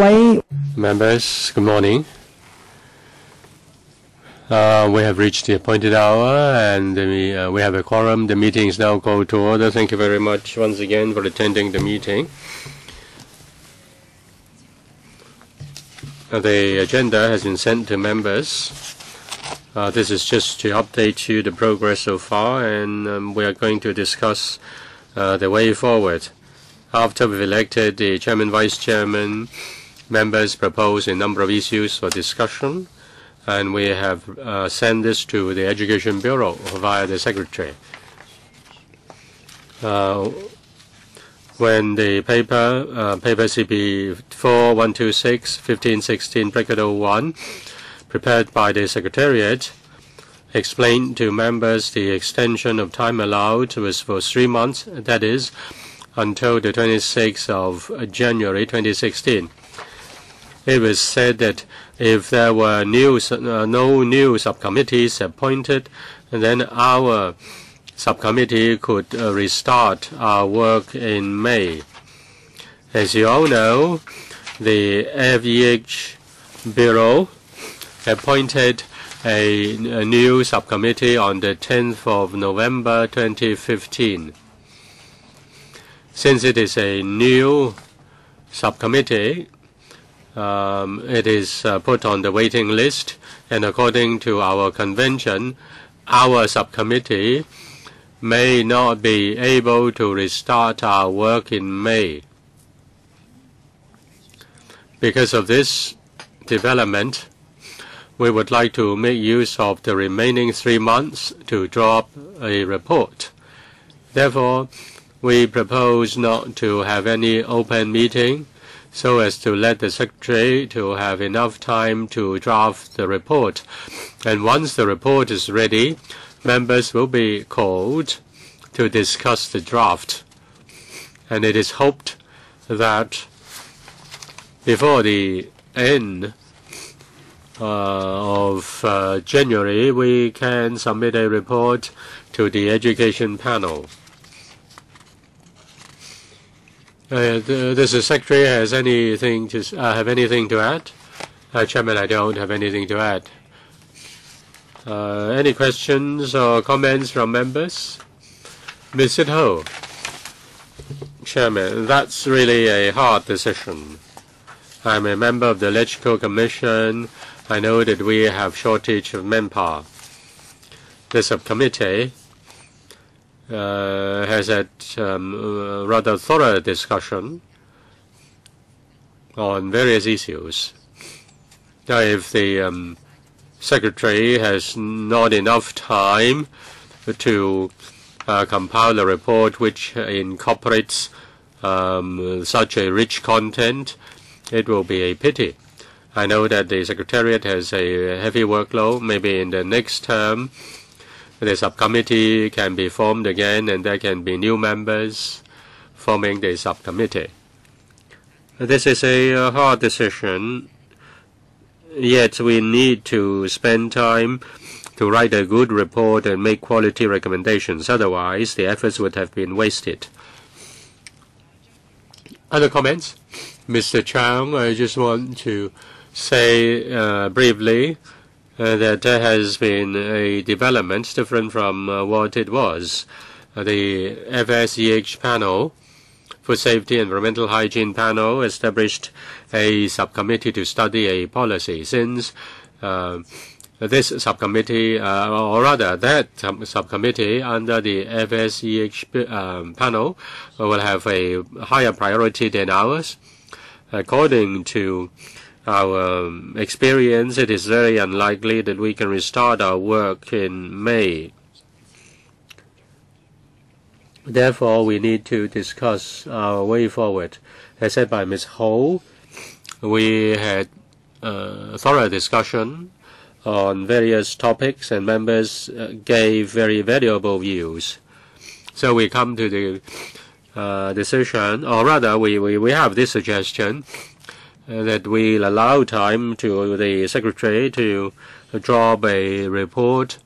Members, good morning. Uh, we have reached the appointed hour and we, uh, we have a quorum. The meeting is now called to order. Thank you very much once again for attending the meeting. Uh, the agenda has been sent to members. Uh, this is just to update you the progress so far and um, we are going to discuss uh, the way forward. After we've elected the chairman, vice chairman, members propose a number of issues for discussion and we have uh, sent this to the Education Bureau via the Secretary. Uh, when the paper, uh, paper CB 4126 1516 bracket 01, prepared by the Secretariat, explained to members the extension of time allowed was for three months, that is, until the 26th of January 2016. It was said that if there were new, uh, no new subcommittees appointed, then our subcommittee could uh, restart our work in May. As you all know, the FEH Bureau appointed a, a, new subcommittee on the 10th of November 2015. Since it is a new subcommittee, um, it is uh, put on the waiting list, and according to our convention, our subcommittee may not be able to restart our work in May. Because of this development, we would like to make use of the remaining three months to draw up a report. Therefore, we propose not to have any open meeting so as to let the secretary to have enough time to draft the report. And once the report is ready, members will be called to discuss the draft. And it is hoped that before the end uh, of uh, January, we can submit a report to the education panel. Uh, does the secretary has anything to uh, have anything to add? Uh, Chairman, I don't have anything to add. Uh, any questions or comments from members? Mr. Ho. Chairman, that's really a hard decision. I'm a member of the Electoral Commission. I know that we have shortage of manpower. The subcommittee uh, has had um, rather thorough discussion on various issues. Now, if the um, secretary has not enough time to uh, compile a report which incorporates um, such a rich content, it will be a pity. I know that the Secretariat has a heavy workload. Maybe in the next term, the subcommittee can be formed again and there can be new members forming the subcommittee. This is a uh, hard decision, yet we need to spend time to write a good report and make quality recommendations. Otherwise, the efforts would have been wasted. Other comments? Mr. Chang, I just want to say uh, briefly that there has been a development different from uh, what it was. Uh, the FSEH panel, Food Safety and Environmental Hygiene panel, established a subcommittee to study a policy. Since this subcommittee, uh, or rather that subcommittee under the FSEH um, panel will have a higher priority than ours. According to our um, experience, it is very unlikely that we can restart our work in May. Therefore, we need to discuss our way forward. As said by Ms. Ho, we had a thorough discussion on various topics, and members uh, gave very valuable views. So we come to the uh, decision, or rather, we, we, we have this suggestion uh, that we'll allow time to the secretary to drop a report,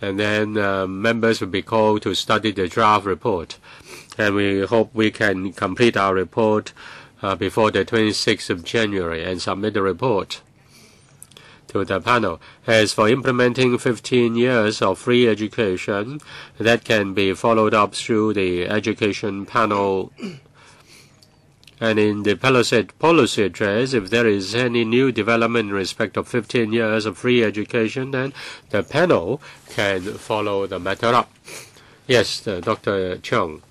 and then uh, members will be called to study the draft report. And we hope we can complete our report uh, before the 26th of January and submit the report to the panel. As for implementing 15 years of free education, that can be followed up through the education panel. And in the policy address, if there is any new development in respect of 15 years of free education, then the panel can follow the matter up. Yes, Dr. Cheung.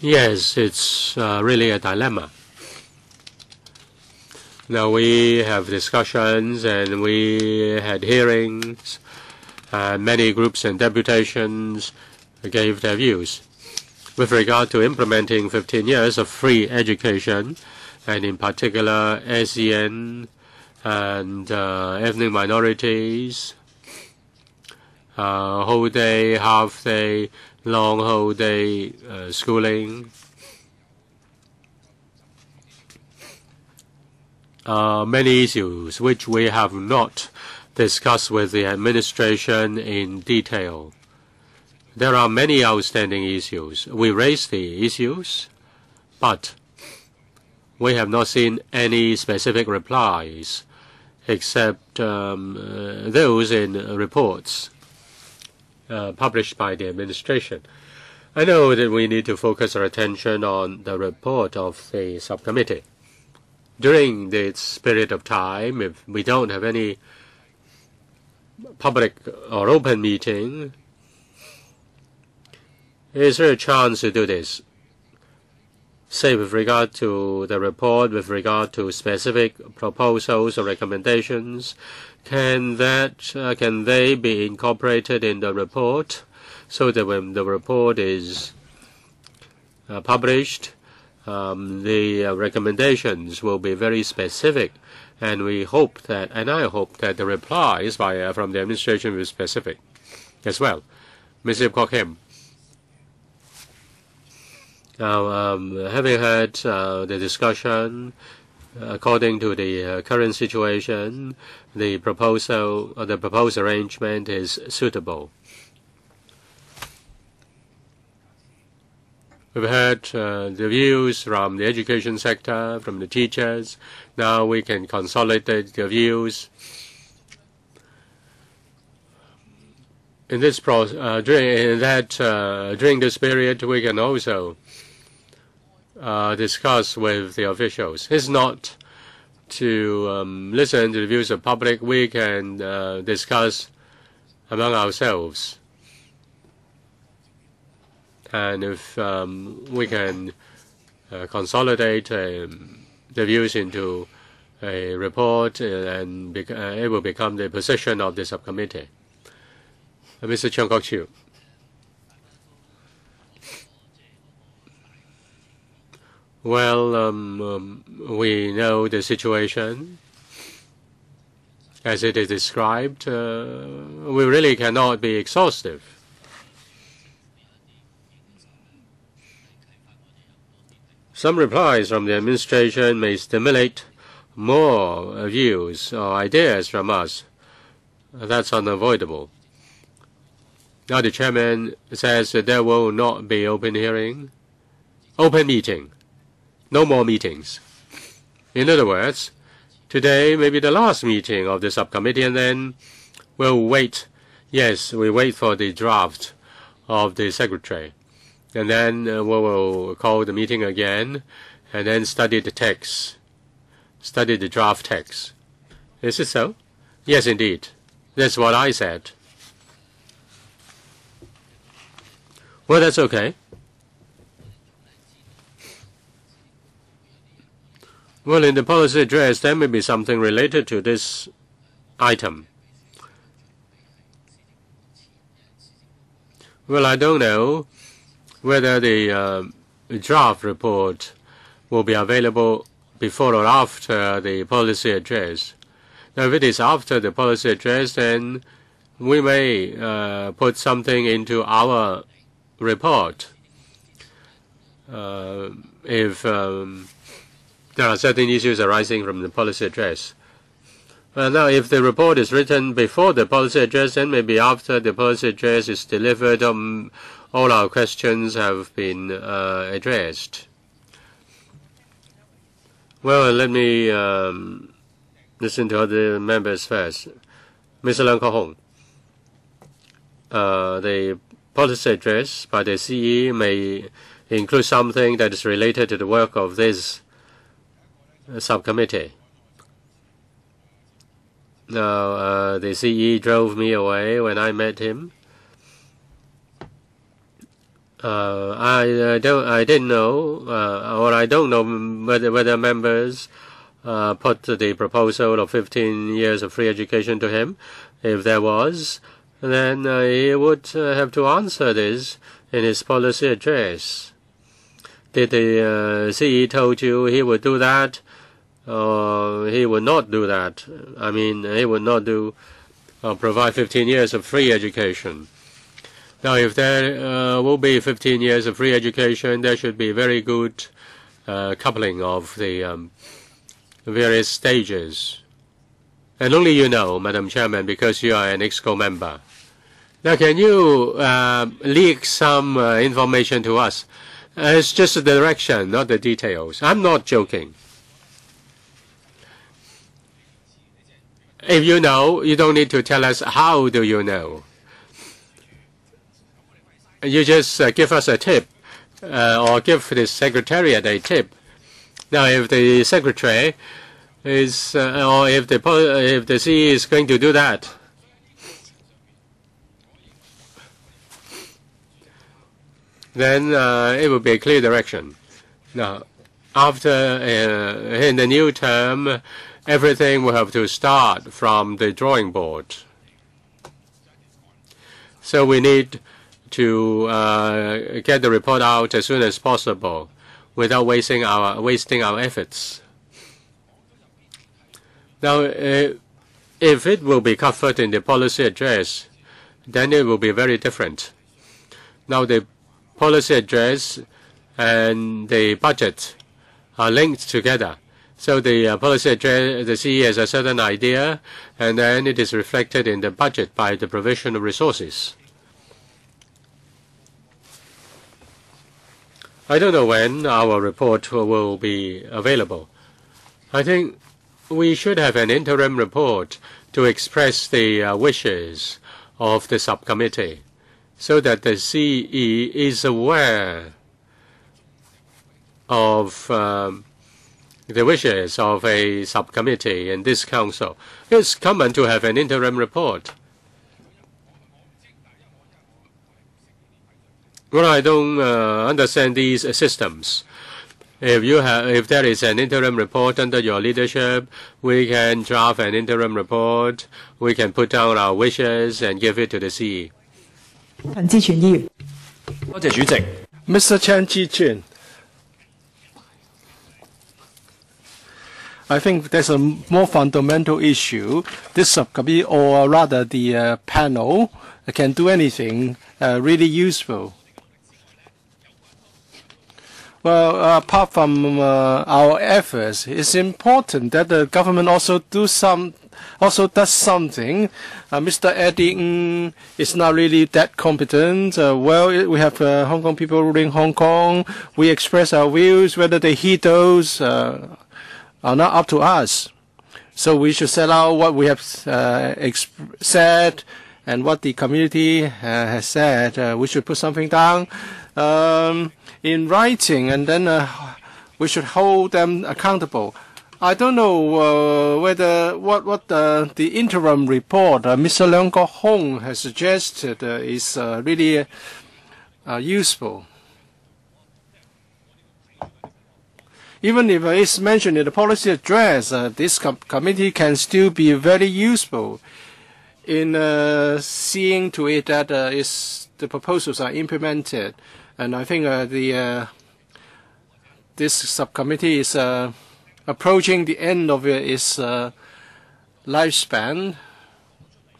Yes, it's uh, really a dilemma. Now we have discussions and we had hearings, and many groups and deputations gave their views. With regard to implementing 15 years of free education, and in particular SEN and uh, ethnic minorities, uh, whole day, half day, long whole day uh, schooling, uh, many issues which we have not discussed with the administration in detail. There are many outstanding issues. We raised the issues, but we have not seen any specific replies except um, uh, those in reports uh, published by the administration. I know that we need to focus our attention on the report of the subcommittee during this period of time, if we don't have any public or open meeting, is there a chance to do this? Say with regard to the report, with regard to specific proposals or recommendations, can that uh, can they be incorporated in the report so that when the report is uh, published, um, the uh, recommendations will be very specific, and we hope that, and I hope that the replies by, uh, from the administration will be specific as well. Mr. Now, um, having had uh, the discussion, according to the uh, current situation, the proposal, uh, the proposed arrangement is suitable. We've heard uh, the views from the education sector, from the teachers. Now we can consolidate the views. In this process, uh, during in that uh, during this period, we can also uh, discuss with the officials. It's not to um, listen to the views of public. We can uh, discuss among ourselves and if um, we can uh, consolidate um, the views into a report uh, and it will become the position of the subcommittee. Mr. Cheung Kwok-che. Well, um, um, we know the situation as it is described. Uh, we really cannot be exhaustive. Some replies from the administration may stimulate more views or ideas from us. That's unavoidable. Now the chairman says that there will not be open hearing, open meeting, no more meetings. In other words, today may be the last meeting of the subcommittee and then we'll wait. Yes, we wait for the draft of the secretary and then uh, we will call the meeting again and then study the text, study the draft text. Is it so? Yes, indeed. That's what I said. Well, that's okay. Well, in the policy address, there may be something related to this item. Well, I don't know whether the uh, draft report will be available before or after the policy address. Now, if it is after the policy address, then we may uh, put something into our report. Uh, if um, there are certain issues arising from the policy address. Well, now, if the report is written before the policy address, then maybe after the policy address is delivered, um, all our questions have been uh, addressed. Well, let me um, listen to other members first. Mr. Leung Kwok-hung, uh, the policy address by the CE may include something that is related to the work of this subcommittee. Now, uh, the CE drove me away when I met him. Uh, I uh, don't. I didn't know, uh, or I don't know whether whether members uh, put the proposal of 15 years of free education to him. If there was, then uh, he would uh, have to answer this in his policy address. Did the CE told you he would do that, or he would not do that? I mean, he would not do provide 15 years of free education. Now, if there uh, will be 15 years of free education, there should be very good uh, coupling of the um, various stages. And only you know, Madam Chairman, because you are an EXCO member. Now, can you uh, leak some uh, information to us? Uh, it's just the direction, not the details. I'm not joking. If you know, you don't need to tell us how do you know you just uh, give us a tip uh, or give the secretariat a tip. Now, if the secretary is uh, or if the if the CE is going to do that, then uh, it will be a clear direction. Now, after uh, in the new term, everything will have to start from the drawing board. So we need to uh, get the report out as soon as possible without wasting our wasting our efforts. Now, uh, if it will be covered in the policy address, then it will be very different. Now, the policy address and the budget are linked together. So the uh, policy address, the CE has a certain idea, and then it is reflected in the budget by the provision of resources. I don't know when our report will be available. I think we should have an interim report to express the uh, wishes of the subcommittee so that the CE is aware of um, the wishes of a subcommittee in this council. It's common to have an interim report. Well, I don't uh, understand these uh, systems. If you have, if there is an interim report under your leadership, we can draft an interim report. We can put down our wishes and give it to the CE. Mr. Chan Chi-chuen, I think there's a more fundamental issue. This subcommittee, or rather the uh, panel, can do anything uh, really useful. Well, apart from uh, our efforts, it's important that the government also do some, also does something. Uh, Mr. Eddie Ng is not really that competent. Uh, well, we have uh, Hong Kong people ruling Hong Kong. We express our views. Whether they heed those uh, are not up to us. So we should set out what we have uh, said and what the community has said. we should put something down. Um, in writing, and then uh, we should hold them accountable. I don't know uh, whether what what uh, the interim report uh, Mr. Leung Kwok-hung has suggested uh, is uh, really useful. Even if it's mentioned in the policy address, this com committee can still be very useful in seeing to it that the proposals are implemented. And I think the this subcommittee is approaching the end of its uh, lifespan.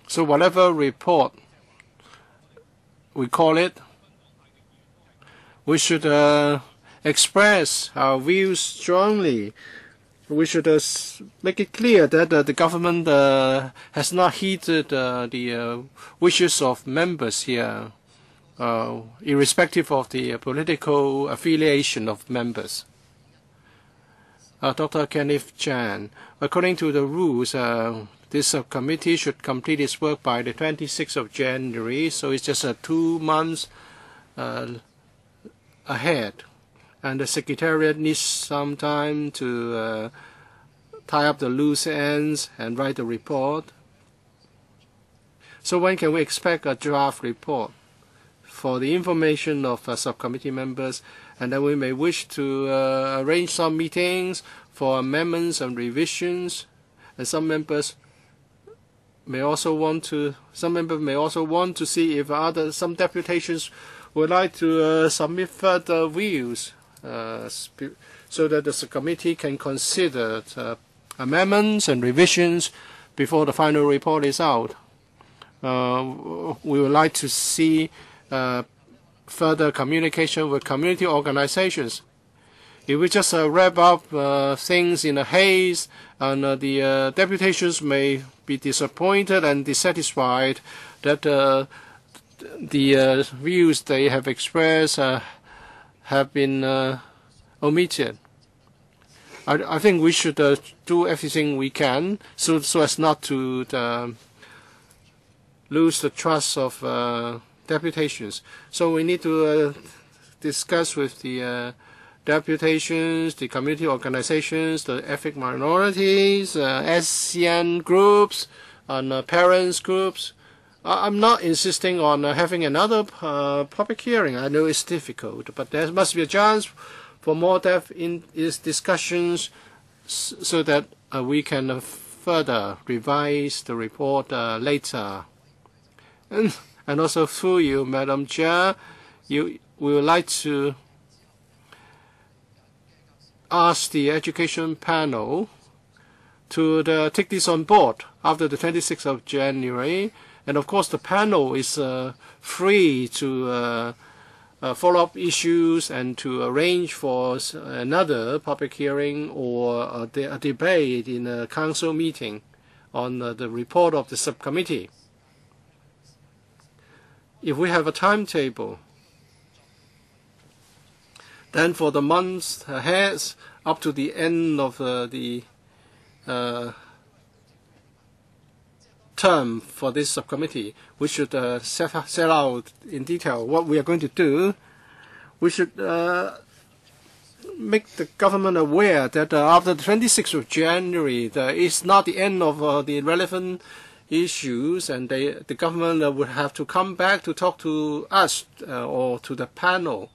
So whatever report we call it, we should uh, express our views strongly. We should uh, make it clear that the government has not heeded the wishes of members here irrespective of the political affiliation of members. Uh, Dr. Kenneth Chan. According to the rules, uh, this subcommittee should complete its work by the 26th of January, so it's just uh, two months uh, ahead. And the Secretariat needs some time to tie up the loose ends and write the report. So when can we expect a draft report? For the information of uh, subcommittee members, and then we may wish to uh, arrange some meetings for amendments and revisions, and some members may also want to some members may also want to see if other some deputations would like to uh, submit further views uh, so that the committee can consider uh, amendments and revisions before the final report is out. Uh, we would like to see uh, further communication with community organizations. If we just uh, wrap up uh, things in a haze, and uh, the uh, deputations may be disappointed and dissatisfied that uh, the uh, views they have expressed have been omitted. I, I, think we should do everything we can so, so as not to uh, lose the trust of deputations. So we need to uh, discuss with the uh, deputations, the community organizations, the ethnic minorities, uh, SEN groups, and uh, parents groups. I'm not insisting on uh, having another uh, public hearing. I know it's difficult, but there must be a chance for more depth in these discussions so that we can further revise the report later. And, and also through you, Madam Chair, you, we would like to ask the education panel to the, take this on board after the 26th of January. And of course, the panel is uh, free to uh, uh, follow up issues and to arrange for another public hearing or a, de a debate in a council meeting on the report of the subcommittee. If we have a timetable, then for the months ahead, up to the end of uh, the uh, term for this subcommittee, we should uh, set, set out in detail what we are going to do. We should uh, make the government aware that uh, after the 26th of January, there is not the end of uh, the relevant issues, and they, the government would have to come back to talk to us or to the panel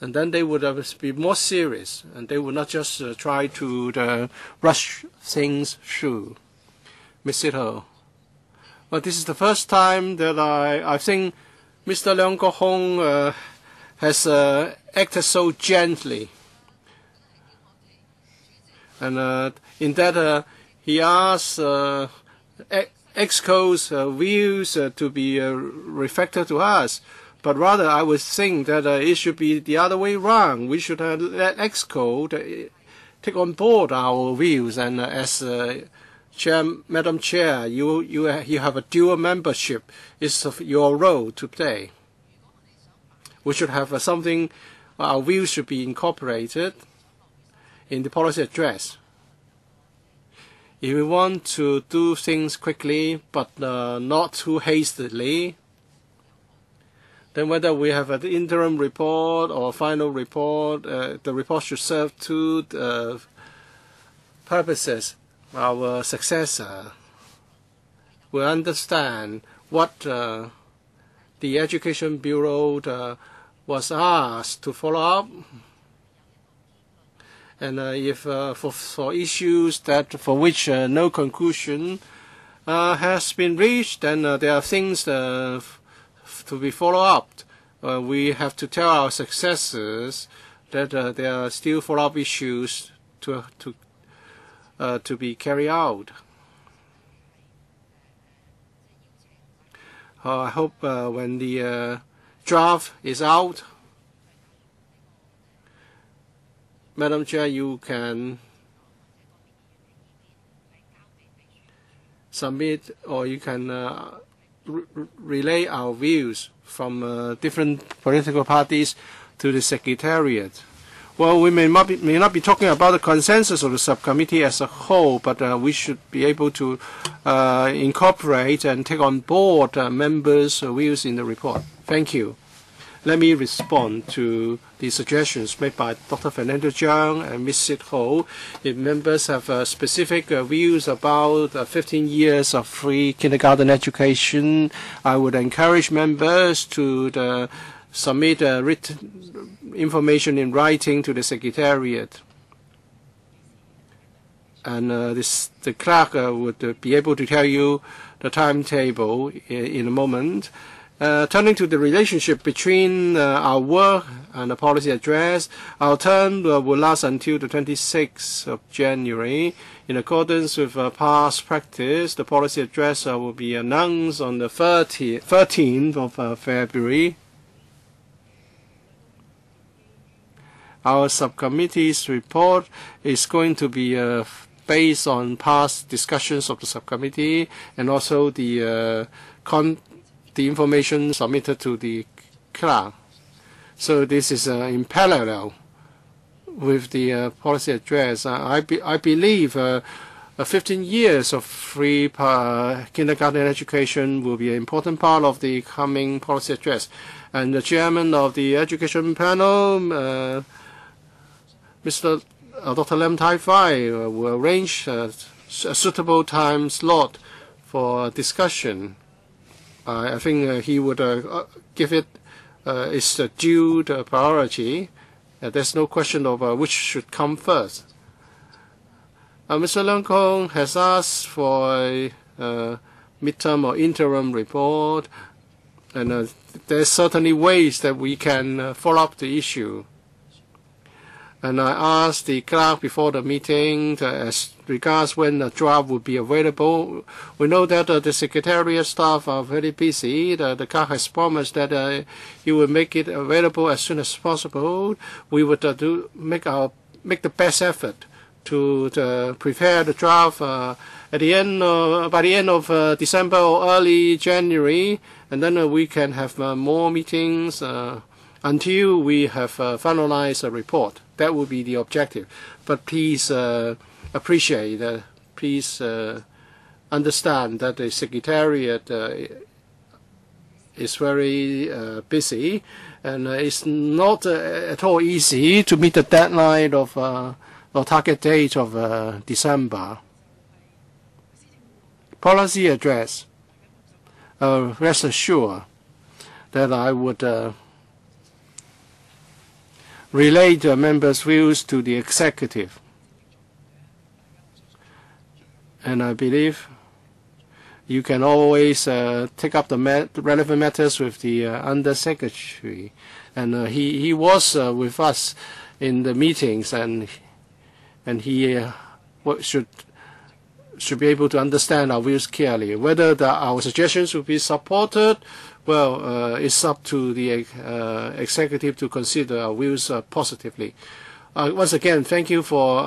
and then they would uh, be more serious, and they would not just uh, try to uh, rush things through. Ms. Sito, well, this is the first time that I, I think Mr. Leung Kwok-hung uh, has uh, acted so gently. And uh, in that, he asked EXCO's views to be reflected to us but rather I would think that uh, it should be the other way around. We should uh, let EXCO uh, take on board our views, and uh, as uh, Chair, Madam Chair, you you you have a dual membership. It's your role to play. We should have something. Our views should be incorporated in the policy address. If we want to do things quickly but uh, not too hastily, then whether we have an interim report or a final report, uh, the report should serve two uh, purposes. Our successor will understand what uh, the Education Bureau uh, was asked to follow up. And uh, if uh, for, for issues that for which no conclusion has been reached, then there are things to be followed up. Uh, we have to tell our successors that uh, there are still follow-up issues to to uh, to be carried out. Uh, I hope uh, when the uh, draft is out, Madam Chair, you can submit or you can re relay our views from uh, different political parties to the Secretariat. Well, we may not be, may not be talking about the consensus of the subcommittee as a whole, but uh, we should be able to uh, incorporate and take on board uh, members' views in the report. Thank you. Let me respond to the suggestions made by Dr. Fernando Cheung and Ms. Cyd Ho. If members have uh, specific uh, views about uh, 15 years of free kindergarten education, I would encourage members to the, submit written information in writing to the Secretariat. And uh, this, the clerk uh, would uh, be able to tell you the timetable in, in a moment. Uh, turning to the relationship between uh, our work and the policy address, our term uh, will last until the 26th of January. In accordance with past practice, the policy address will be announced on the 30, 13th of February Our subcommittee's report is going to be uh, based on past discussions of the subcommittee and also the uh, con the information submitted to the clerk. So this is uh, in parallel with the uh, policy address. I, be, I believe uh, 15 years of free kindergarten education will be an important part of the coming policy address. And the chairman of the education panel, uh, Mr. Uh, Dr. Lam Tai Fai uh, will arrange a suitable time slot for discussion. I think uh, he would uh, uh, give it uh, its due priority. there's no question of which should come first. Mr. Leung Kong has asked for a midterm or interim report, and uh, there's certainly ways that we can uh, follow up the issue and I asked the clerk before the meeting uh, as regards when the draft would be available. We know that uh, the secretariat staff are very busy. The, the clerk has promised that uh, he will make it available as soon as possible. We would uh, do make our make the best effort to, to prepare the draft uh, at the end by the end of uh, December or early January, and then we can have more meetings until we have finalized a report. That would be the objective. But please uh, appreciate, uh, please uh, understand that the Secretariat uh, is very uh, busy and uh, it's not at all easy to meet the deadline of or target date of December. Policy address. rest assured that I would relay the members' views to the executive. And I believe you can always uh, take up the mat relevant matters with the uh, undersecretary. And uh, he, he was uh, with us in the meetings, and and he uh, should should be able to understand our views clearly. Whether the, our suggestions will be supported well, uh, it's up to the uh, executive to consider our views uh, positively. Once again, thank you for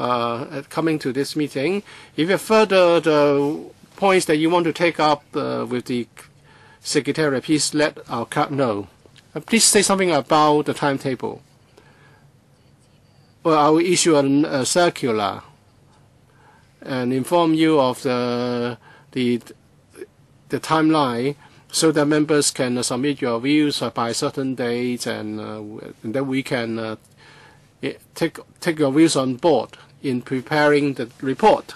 coming to this meeting. If you have further the points that you want to take up with the secretary, please let our clerk know. please say something about the timetable. Well, I will issue a, a circular and inform you of the the the timeline so that members can uh, submit your views uh, by certain dates, and, uh, and then we can take take your views on board in preparing the report.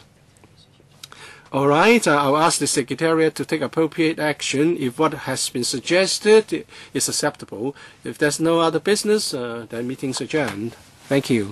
All right, I'll ask the Secretariat to take appropriate action if what has been suggested is acceptable. If there's no other business, uh, then meeting's adjourned. Thank you.